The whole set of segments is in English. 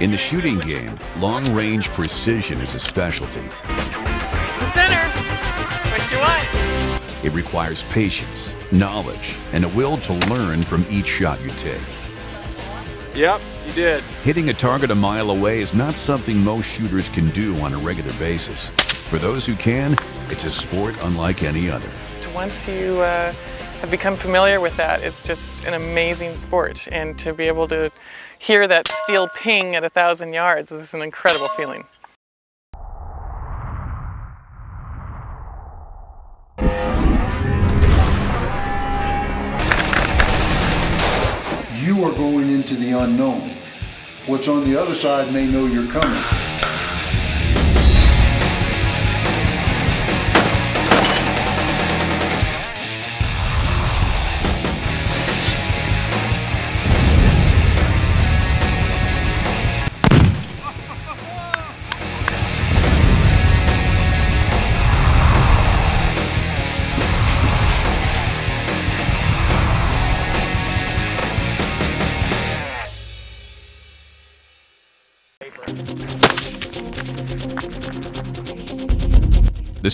In the shooting game, long-range precision is a specialty. The center. What you want? It requires patience, knowledge, and a will to learn from each shot you take. Yep, you did. Hitting a target a mile away is not something most shooters can do on a regular basis. For those who can, it's a sport unlike any other. Once you uh, have become familiar with that, it's just an amazing sport. And to be able to hear that steel ping at a thousand yards is an incredible feeling. You are going into the unknown. What's on the other side may know you're coming.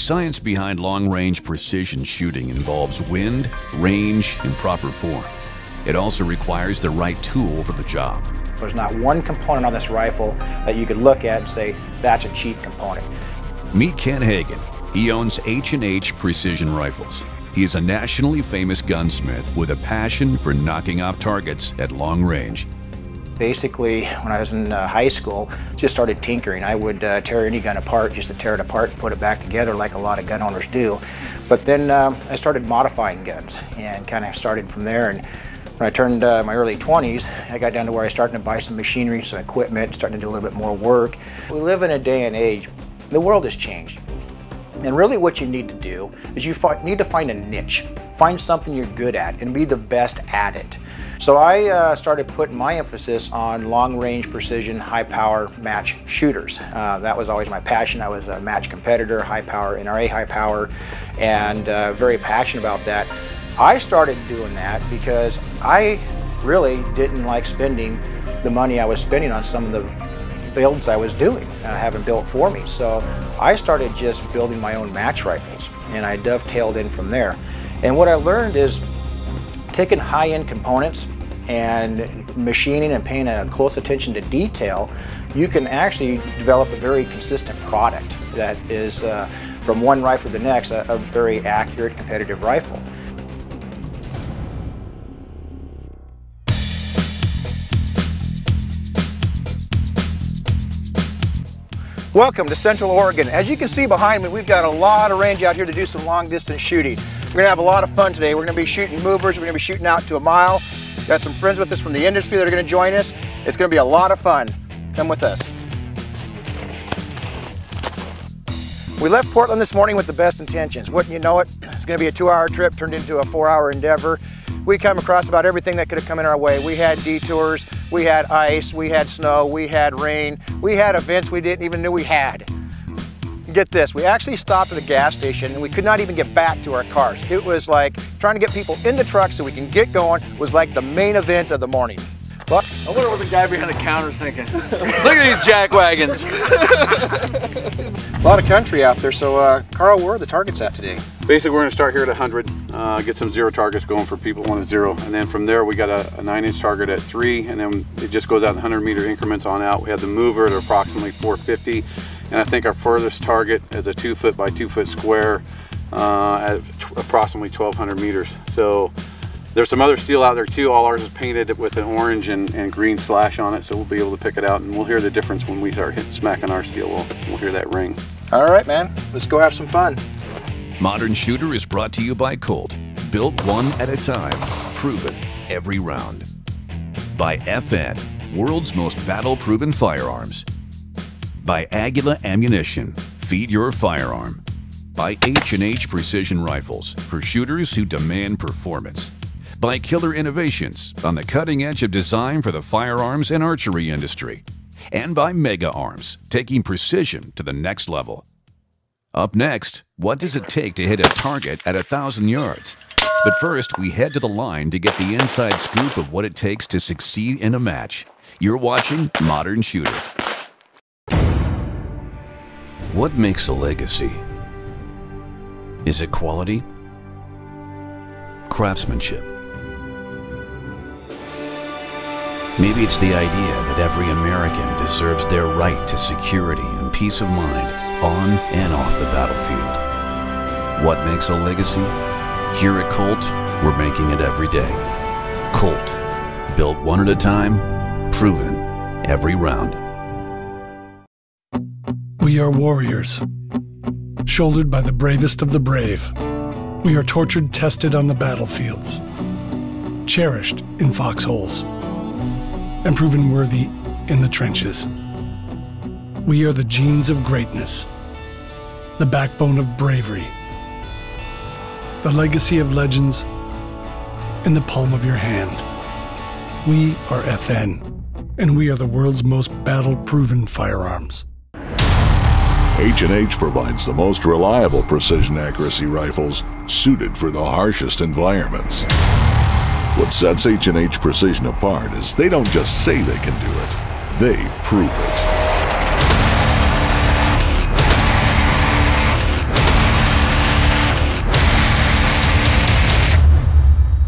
Science behind long-range precision shooting involves wind, range, and proper form. It also requires the right tool for the job. There's not one component on this rifle that you could look at and say, that's a cheap component. Meet Ken Hagen. He owns H&H Precision Rifles. He is a nationally famous gunsmith with a passion for knocking off targets at long range. Basically, when I was in uh, high school, just started tinkering. I would uh, tear any gun apart just to tear it apart and put it back together like a lot of gun owners do. But then um, I started modifying guns and kind of started from there. And when I turned uh, my early 20s, I got down to where I started to buy some machinery, some equipment, starting to do a little bit more work. We live in a day and age, the world has changed. And really what you need to do is you need to find a niche. Find something you're good at and be the best at it. So I uh, started putting my emphasis on long-range precision, high-power match shooters. Uh, that was always my passion. I was a match competitor, high-power, NRA high-power, and uh, very passionate about that. I started doing that because I really didn't like spending the money I was spending on some of the builds I was doing, uh, having built for me. So I started just building my own match rifles and I dovetailed in from there. And what I learned is taking high-end components and machining and paying a close attention to detail, you can actually develop a very consistent product that is, uh, from one rifle to the next, a, a very accurate competitive rifle. Welcome to Central Oregon. As you can see behind me, we've got a lot of range out here to do some long distance shooting. We're gonna have a lot of fun today. We're gonna be shooting movers, we're gonna be shooting out to a mile. Got some friends with us from the industry that are gonna join us. It's gonna be a lot of fun. Come with us. We left Portland this morning with the best intentions. Wouldn't you know it? It's gonna be a two hour trip turned into a four hour endeavor. We come across about everything that could have come in our way. We had detours, we had ice, we had snow, we had rain, we had events we didn't even know we had. Get this, we actually stopped at a gas station and we could not even get back to our cars. It was like trying to get people in the truck so we can get going was like the main event of the morning. But I wonder what the guy behind the counter is thinking. Look at these jack wagons. a lot of country out there. So, uh, Carl, where are the targets at today? Basically, we're going to start here at 100, uh, get some zero targets going for people who want a zero. And then from there, we got a, a nine inch target at three, and then it just goes out in 100 meter increments on out. We have the mover at approximately 450. And I think our furthest target is a two foot by two foot square uh, at approximately 1200 meters. So there's some other steel out there too. All ours is painted with an orange and, and green slash on it, so we'll be able to pick it out and we'll hear the difference when we start hitting, smacking our steel. We'll, we'll hear that ring. All right, man. Let's go have some fun. Modern Shooter is brought to you by Colt. Built one at a time, proven every round. By FN, world's most battle-proven firearms. By Aguila Ammunition, feed your firearm. By H&H Precision Rifles, for shooters who demand performance by Killer Innovations on the cutting edge of design for the firearms and archery industry, and by Mega Arms, taking precision to the next level. Up next, what does it take to hit a target at a thousand yards? But first, we head to the line to get the inside scoop of what it takes to succeed in a match. You're watching Modern Shooter. What makes a legacy? Is it quality? Craftsmanship? Maybe it's the idea that every American deserves their right to security and peace of mind on and off the battlefield. What makes a legacy? Here at Colt, we're making it every day. Colt, built one at a time, proven every round. Are warriors, shouldered by the bravest of the brave. We are tortured, tested on the battlefields, cherished in foxholes and proven worthy in the trenches. We are the genes of greatness, the backbone of bravery, the legacy of legends in the palm of your hand. We are FN, and we are the world's most battle-proven firearms. H&H provides the most reliable precision accuracy rifles suited for the harshest environments. What sets H&H Precision apart is they don't just say they can do it, they prove it.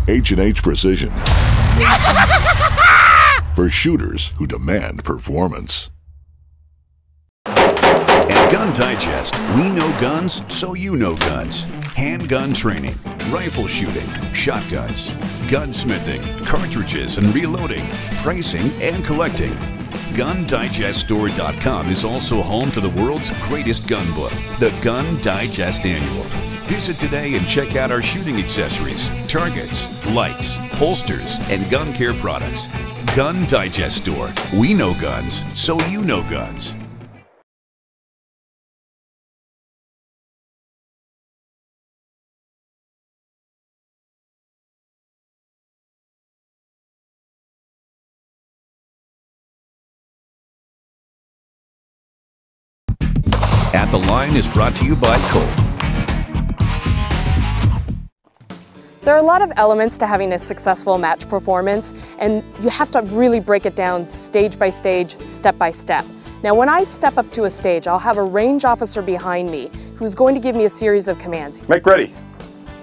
H&H Precision. For shooters who demand performance. Gun Digest, we know guns so you know guns. Handgun training, rifle shooting, shotguns, gunsmithing, cartridges and reloading, pricing and collecting. GunDigestStore.com is also home to the world's greatest gun book, the Gun Digest Annual. Visit today and check out our shooting accessories, targets, lights, holsters, and gun care products. Gun Digest Store. We know guns, so you know guns. At the Line is brought to you by Colt. There are a lot of elements to having a successful match performance, and you have to really break it down stage by stage, step by step. Now, when I step up to a stage, I'll have a range officer behind me who's going to give me a series of commands. Make ready.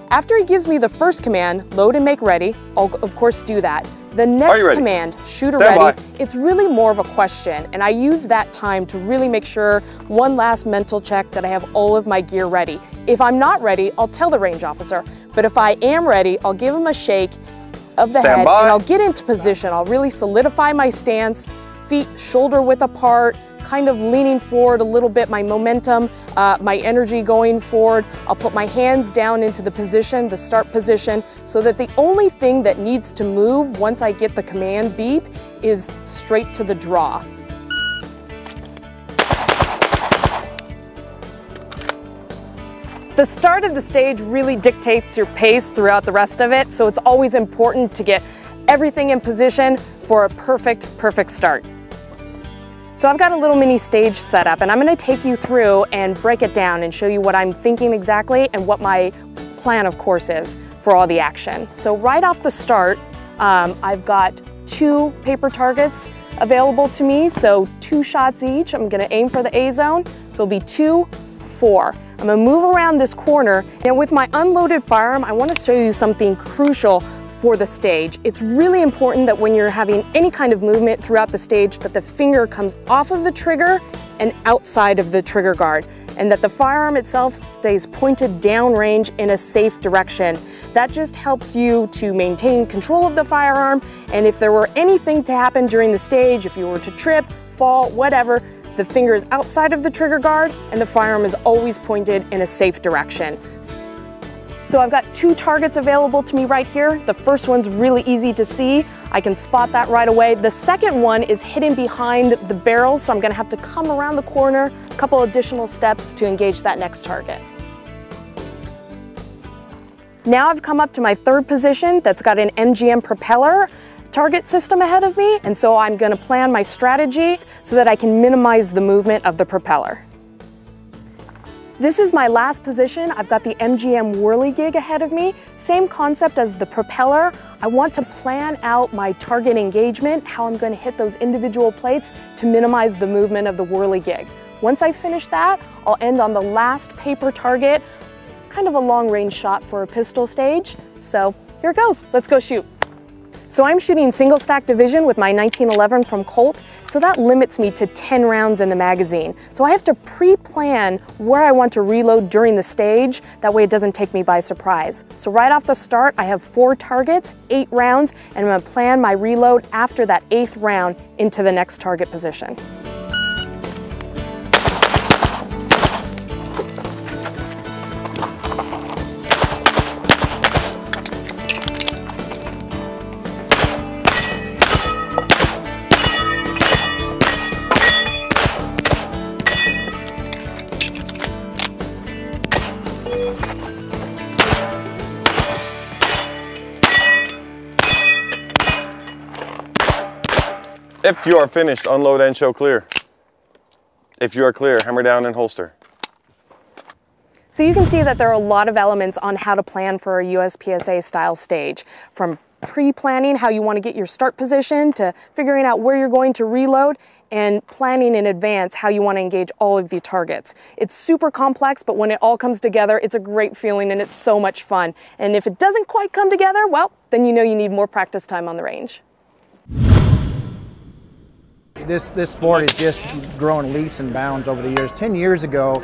After he gives me the first command, load and make ready, I'll of course do that. The next command, shooter Stand ready, by. it's really more of a question, and I use that time to really make sure one last mental check that I have all of my gear ready. If I'm not ready, I'll tell the range officer, but if I am ready, I'll give him a shake of the Stand head by. and I'll get into position. I'll really solidify my stance, feet shoulder width apart, kind of leaning forward a little bit, my momentum, uh, my energy going forward. I'll put my hands down into the position, the start position, so that the only thing that needs to move once I get the command beep is straight to the draw. The start of the stage really dictates your pace throughout the rest of it, so it's always important to get everything in position for a perfect, perfect start. So I've got a little mini stage set up and I'm gonna take you through and break it down and show you what I'm thinking exactly and what my plan of course is for all the action. So right off the start, um, I've got two paper targets available to me, so two shots each. I'm gonna aim for the A zone, so it'll be two, four. I'm gonna move around this corner. Now with my unloaded firearm, I wanna show you something crucial for the stage. It's really important that when you're having any kind of movement throughout the stage that the finger comes off of the trigger and outside of the trigger guard and that the firearm itself stays pointed downrange in a safe direction. That just helps you to maintain control of the firearm and if there were anything to happen during the stage, if you were to trip, fall, whatever, the finger is outside of the trigger guard and the firearm is always pointed in a safe direction. So I've got two targets available to me right here. The first one's really easy to see. I can spot that right away. The second one is hidden behind the barrels, so I'm gonna have to come around the corner, a couple additional steps to engage that next target. Now I've come up to my third position that's got an MGM propeller target system ahead of me, and so I'm gonna plan my strategies so that I can minimize the movement of the propeller. This is my last position. I've got the MGM Whirligig ahead of me. Same concept as the propeller. I want to plan out my target engagement, how I'm going to hit those individual plates to minimize the movement of the Whirligig. Once I finish that, I'll end on the last paper target, kind of a long range shot for a pistol stage. So here it goes, let's go shoot. So I'm shooting single stack division with my 1911 from Colt, so that limits me to 10 rounds in the magazine. So I have to pre-plan where I want to reload during the stage, that way it doesn't take me by surprise. So right off the start, I have four targets, eight rounds, and I'm gonna plan my reload after that eighth round into the next target position. If you are finished, unload and show clear. If you are clear, hammer down and holster. So you can see that there are a lot of elements on how to plan for a USPSA style stage, from pre-planning how you want to get your start position to figuring out where you're going to reload and planning in advance how you want to engage all of the targets. It's super complex, but when it all comes together, it's a great feeling and it's so much fun. And if it doesn't quite come together, well, then you know you need more practice time on the range. This, this sport has just grown leaps and bounds over the years. 10 years ago,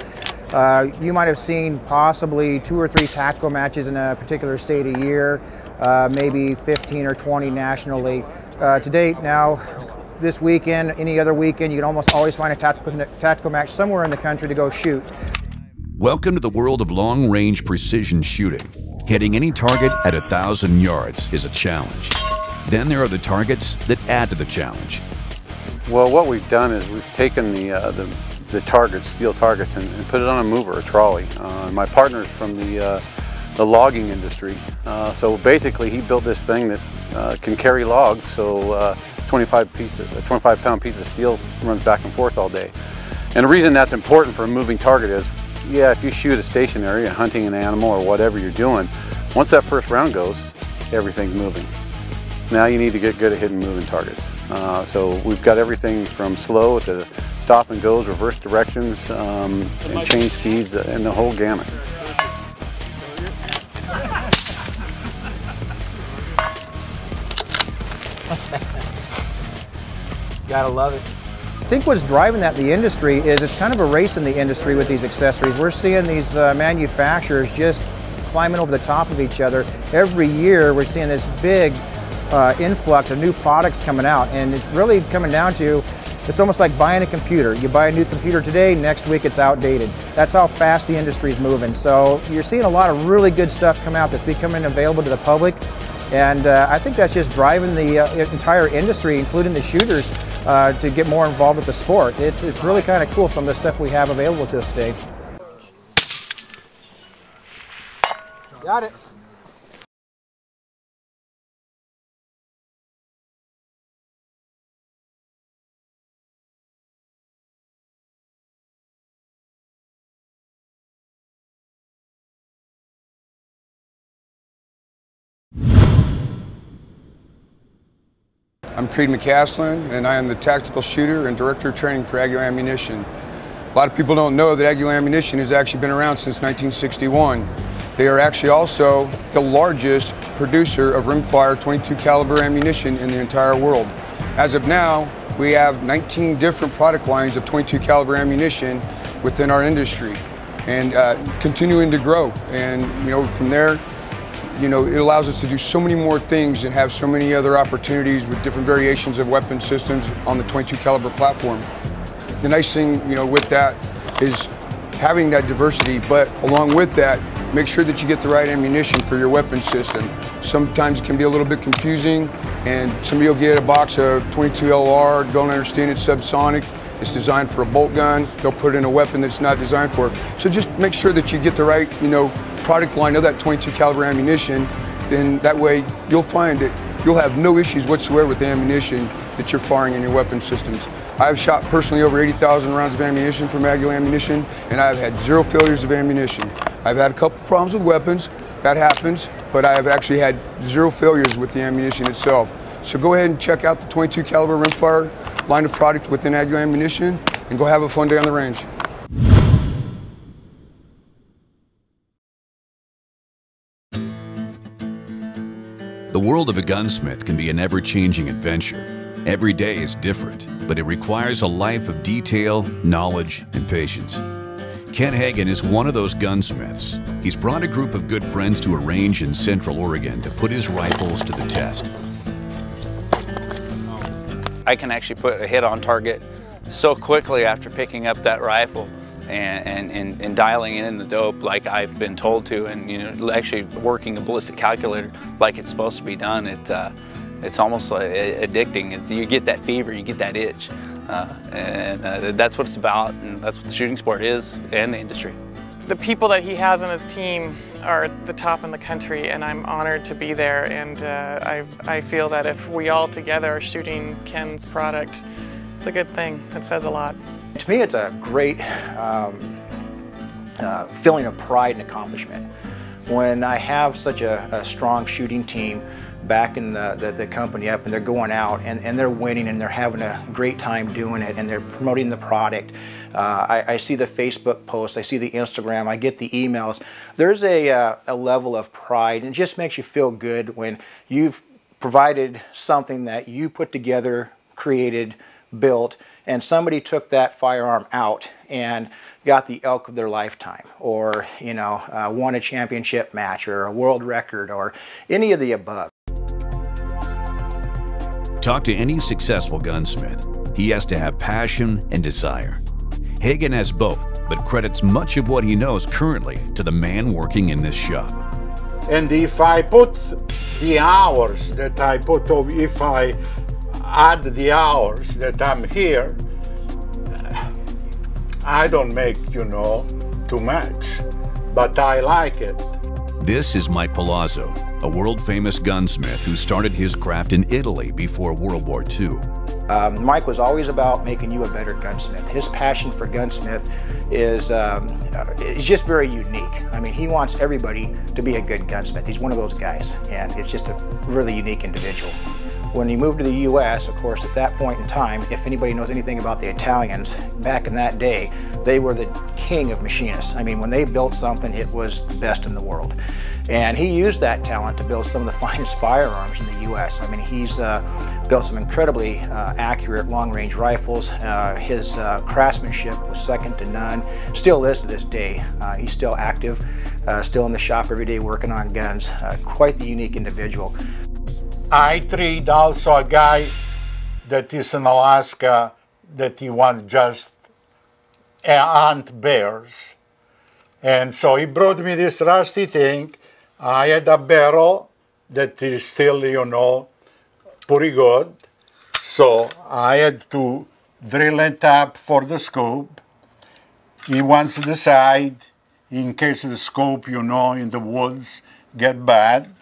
uh, you might have seen possibly two or three tactical matches in a particular state a year, uh, maybe 15 or 20 nationally. Uh, to date, now, this weekend, any other weekend, you can almost always find a tactical, tactical match somewhere in the country to go shoot. Welcome to the world of long range precision shooting. Hitting any target at a thousand yards is a challenge. Then there are the targets that add to the challenge. Well, what we've done is we've taken the, uh, the, the, targets, steel targets, and, and, put it on a mover, a trolley. Uh, my partner's from the, uh, the logging industry. Uh, so basically he built this thing that uh, can carry logs, so uh, 25, piece of, a 25 pound piece of steel runs back and forth all day. And the reason that's important for a moving target is, yeah, if you shoot a stationary, hunting an animal or whatever you're doing, once that first round goes, everything's moving. Now you need to get good at hitting moving targets. Uh, so we've got everything from slow to stop and goes, reverse directions, um, and change speeds, and the whole gamut. Gotta love it. I think what's driving that in the industry is it's kind of a race in the industry with these accessories. We're seeing these uh, manufacturers just climbing over the top of each other. Every year we're seeing this big uh, influx of new products coming out. And it's really coming down to, it's almost like buying a computer. You buy a new computer today, next week it's outdated. That's how fast the industry is moving. So you're seeing a lot of really good stuff come out that's becoming available to the public. And uh, I think that's just driving the uh, entire industry, including the shooters, uh, to get more involved with the sport. It's, it's really kind of cool, some of the stuff we have available to us today. Got it. I'm Creed McCaslin, and I am the tactical shooter and director of training for Aguila Ammunition. A lot of people don't know that Aguila Ammunition has actually been around since 1961. They are actually also the largest producer of rimfire 22 caliber ammunition in the entire world. As of now, we have 19 different product lines of 22 caliber ammunition within our industry and uh, continuing to grow. And you know, from there, you know, it allows us to do so many more things and have so many other opportunities with different variations of weapon systems on the 22 caliber platform. The nice thing, you know, with that is having that diversity, but along with that, make sure that you get the right ammunition for your weapon system. Sometimes it can be a little bit confusing and somebody will get a box of 22 LR, don't understand it's subsonic, it's designed for a bolt gun, they'll put in a weapon that's not designed for it. So just make sure that you get the right, you know, product line of that 22 caliber ammunition, then that way you'll find that you'll have no issues whatsoever with the ammunition that you're firing in your weapon systems. I've shot personally over 80,000 rounds of ammunition from Aguila Ammunition, and I've had zero failures of ammunition. I've had a couple problems with weapons, that happens, but I have actually had zero failures with the ammunition itself. So go ahead and check out the 22 caliber rimfire line of products within Aguila Ammunition, and go have a fun day on the range. World of a gunsmith can be an ever-changing adventure. Every day is different, but it requires a life of detail, knowledge, and patience. Ken Hagen is one of those gunsmiths. He's brought a group of good friends to a range in central Oregon to put his rifles to the test. I can actually put a hit on target so quickly after picking up that rifle and, and, and, dialing in the dope like I've been told to and you know actually working a ballistic calculator like it's supposed to be done. It, uh, it's almost like addicting. You get that fever, you get that itch. Uh, and uh, that's what it's about and that's what the shooting sport is and the industry. The people that he has on his team are the top in the country and I'm honored to be there and uh, I, I feel that if we all together are shooting Ken's product, it's a good thing. It says a lot. To me, it's a great um, uh, feeling of pride and accomplishment. When I have such a, a strong shooting team backing the, the, the, company up and they're going out and, and they're winning and they're having a great time doing it and they're promoting the product. Uh, I, I, see the Facebook posts, I see the Instagram, I get the emails. There's a, uh, a level of pride and it just makes you feel good when you've provided something that you put together, created, built, and somebody took that firearm out and got the elk of their lifetime or you know uh, won a championship match or a world record or any of the above. Talk to any successful gunsmith. He has to have passion and desire. Hagen has both but credits much of what he knows currently to the man working in this shop. And if i put the hours that i put over if i add the hours that I'm here, I don't make, you know, too much, but I like it. This is Mike Palazzo, a world famous gunsmith who started his craft in Italy before World War II. Um, Mike was always about making you a better gunsmith. His passion for gunsmith is, um, is just very unique. I mean, he wants everybody to be a good gunsmith. He's one of those guys, and it's just a really unique individual. When he moved to the U.S., of course, at that point in time, if anybody knows anything about the Italians, back in that day, they were the king of machinists. I mean, when they built something, it was the best in the world. And he used that talent to build some of the finest firearms in the U.S. I mean, he's uh, built some incredibly uh, accurate long-range rifles. Uh, his uh, craftsmanship was second to none, still is to this day. Uh, he's still active, uh, still in the shop every day working on guns. quite the unique individual. I treat also a guy that is in Alaska that he wants just uh, hunt bears. And so he brought me this rusty thing. I had a barrel that is still, you know, pretty good. So I had to drill it up for the scope. He wants the side in case the scope, you know, in the woods get bad.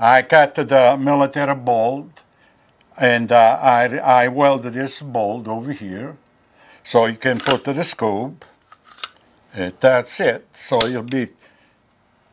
I cut the military bolt and uh, I, I welded this bolt over here so you can put the scope and that's it. So it'll be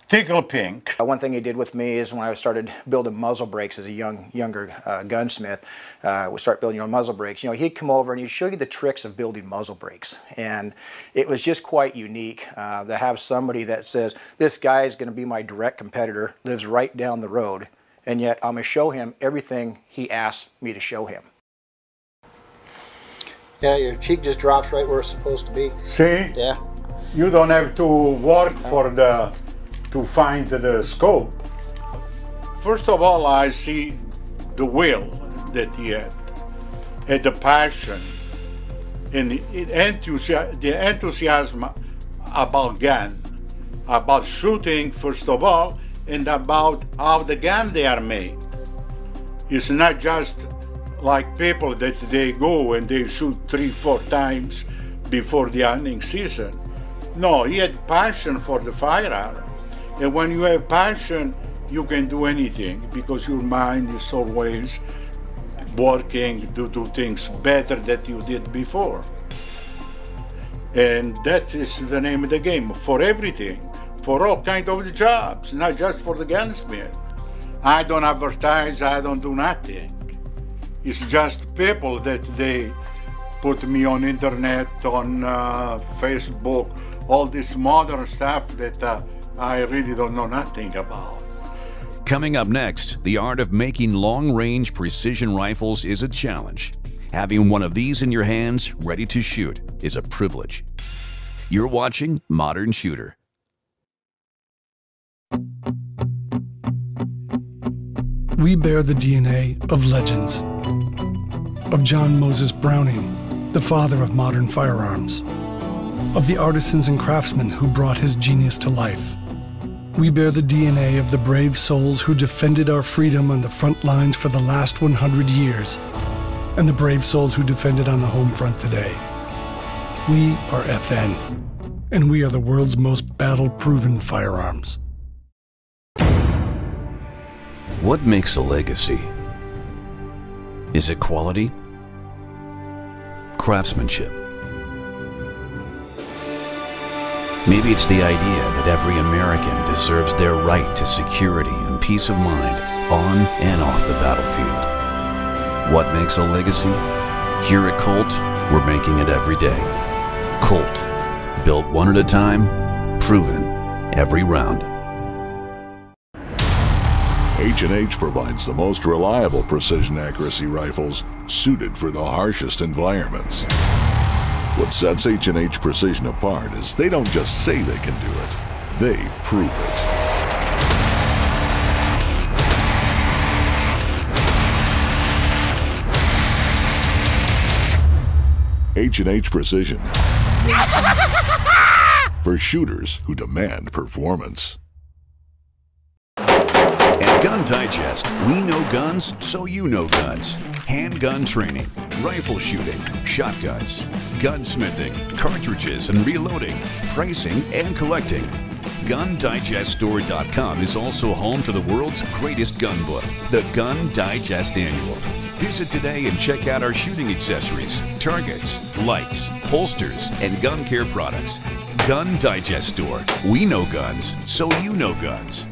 tickle pink. Uh, one thing he did with me is when I started building muzzle brakes as a young younger uh, gunsmith, uh, we start building your muzzle brakes. You know, he'd come over and he'd show you the tricks of building muzzle brakes, and it was just quite unique uh, to have somebody that says this guy is going to be my direct competitor, lives right down the road, and yet I'm going to show him everything he asked me to show him. Yeah, your cheek just drops right where it's supposed to be. See? Yeah. You don't have to work for the to find the scope. First of all, I see the will that he had, and the passion, and the, the enthusiasm about gun, about shooting, first of all, and about how the gun they are made. It's not just like people that they go and they shoot three, four times before the hunting season. No, he had passion for the firearm. And when you have passion, you can do anything because your mind is always working to do things better than you did before. And that is the name of the game for everything, for all kind of jobs, not just for the gunsmith. I don't advertise, I don't do nothing. It's just people that they put me on internet, on uh, Facebook, all this modern stuff that uh, I really don't know nothing about. Coming up next, the art of making long range precision rifles is a challenge. Having one of these in your hands, ready to shoot, is a privilege. You're watching Modern Shooter. We bear the DNA of legends. Of John Moses Browning, the father of modern firearms. Of the artisans and craftsmen who brought his genius to life. We bear the DNA of the brave souls who defended our freedom on the front lines for the last 100 years, and the brave souls who defended on the home front today. We are FN, and we are the world's most battle proven firearms. What makes a legacy? Is it quality? Craftsmanship? Maybe it's the idea that every American deserves their right to security and peace of mind on and off the battlefield. What makes a legacy? Here at Colt, we're making it every day. Colt, built one at a time, proven every round. H&H provides the most reliable precision accuracy rifles suited for the harshest environments. What sets H&H Precision apart is they don't just say they can do it, they prove it. H&H Precision. For shooters who demand performance. Gun Digest, we know guns, so you know guns. Handgun training, rifle shooting, shotguns, gunsmithing, cartridges and reloading, pricing and collecting. GunDigestStore.com is also home to the world's greatest gun book, the Gun Digest Annual. Visit today and check out our shooting accessories, targets, lights, holsters, and gun care products. Gun Digest Store. We know guns, so you know guns.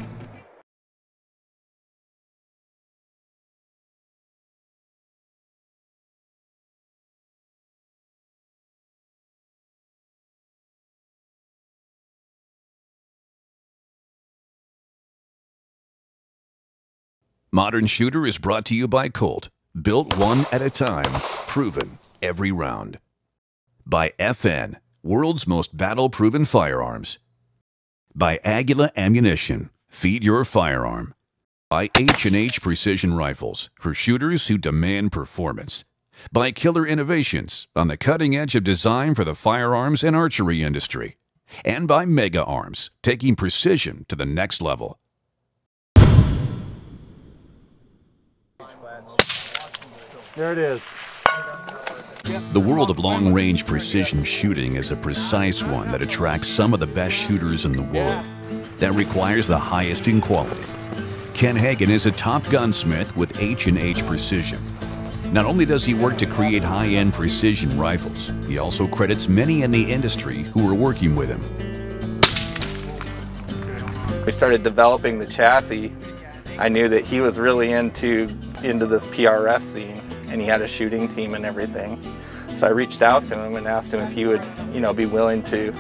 Modern Shooter is brought to you by Colt. Built one at a time, proven every round. By FN, world's most battle proven firearms. By Aguila Ammunition, feed your firearm. By H&H Precision Rifles, for shooters who demand performance. By Killer Innovations, on the cutting edge of design for the firearms and archery industry. And by Mega Arms, taking precision to the next level. There it is. The world of long range precision shooting is a precise one that attracts some of the best shooters in the world. That requires the highest in quality. Ken Hagen is a top gunsmith with H&H Precision. Not only does he work to create high-end precision rifles, he also credits many in the industry who are working with him. We started developing the chassis. I knew that he was really into into this PRS scene and he had a shooting team and everything. So I reached out to him and asked him if he would, you know, be willing to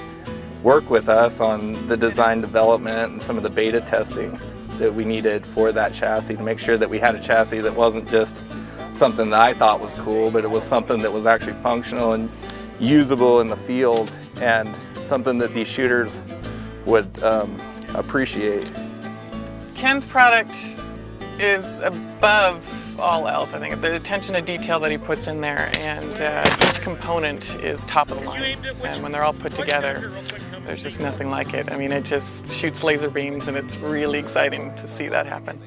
work with us on the design development and some of the beta testing that we needed for that chassis to make sure that we had a chassis that wasn't just something that I thought was cool, but it was something that was actually functional and usable in the field and something that these shooters would um, appreciate. Ken's product is above all else. I think the attention to detail that he puts in there and uh, each component is top of the line. And when they're all put together, there's just nothing like it. I mean, it just shoots laser beams and it's really exciting to see that happen.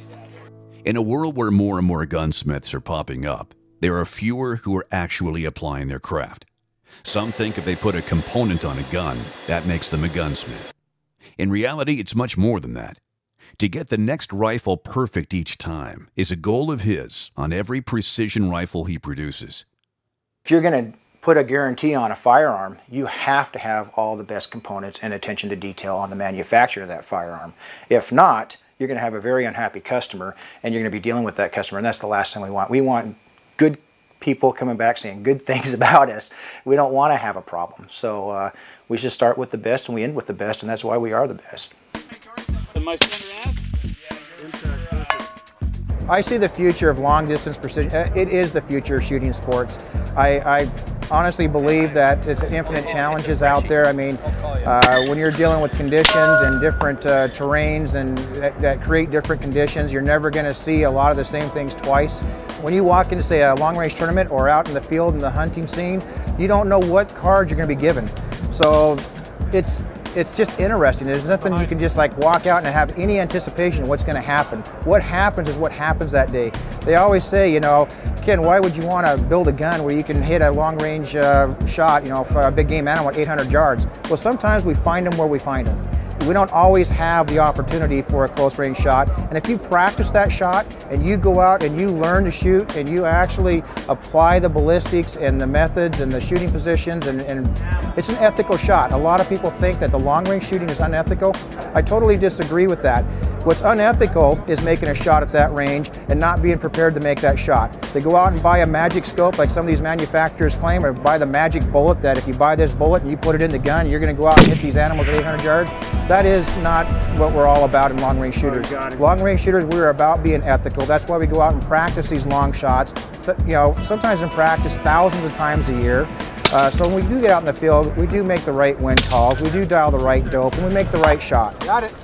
In a world where more and more gunsmiths are popping up, there are fewer who are actually applying their craft. Some think if they put a component on a gun, that makes them a gunsmith. In reality, it's much more than that. To get the next rifle perfect each time is a goal of his on every precision rifle he produces. If you're going to put a guarantee on a firearm, you have to have all the best components and attention to detail on the manufacturer of that firearm. If not, you're going to have a very unhappy customer and you're going to be dealing with that customer and that's the last thing we want. We want good people coming back saying good things about us. We don't want to have a problem. So uh, we should start with the best and we end with the best and that's why we are the best. I see the future of long distance precision. Uh, it is the future of shooting sports. I, I honestly believe that it's infinite challenges out there. I mean, uh, when you're dealing with conditions and different uh, terrains and that, that, create different conditions, you're never going to see a lot of the same things twice. When you walk into, say, a long range tournament or out in the field in the hunting scene, you don't know what cards you're going to be given. So it's it's just interesting. There's nothing you can just like walk out and have any anticipation of what's going to happen. What happens is what happens that day. They always say, you know, Ken, why would you want to build a gun where you can hit a long range uh, shot, you know, for a big game animal at 800 yards? Well, sometimes we find them where we find them we don't always have the opportunity for a close range shot. And if you practice that shot and you go out and you learn to shoot and you actually apply the ballistics and the methods and the shooting positions and, and it's an ethical shot. A lot of people think that the long range shooting is unethical. I totally disagree with that. What's unethical is making a shot at that range and not being prepared to make that shot. They go out and buy a magic scope like some of these manufacturers claim or buy the magic bullet that if you buy this bullet and you put it in the gun, you're going to go out and hit these animals at 800 yards. That is not what we're all about in long range shooters. Long range shooters, we're about being ethical. That's why we go out and practice these long shots. You know, sometimes in practice thousands of times a year. Uh, so when we do get out in the field, we do make the right wind calls, we do dial the right dope, and we make the right shot. Got it.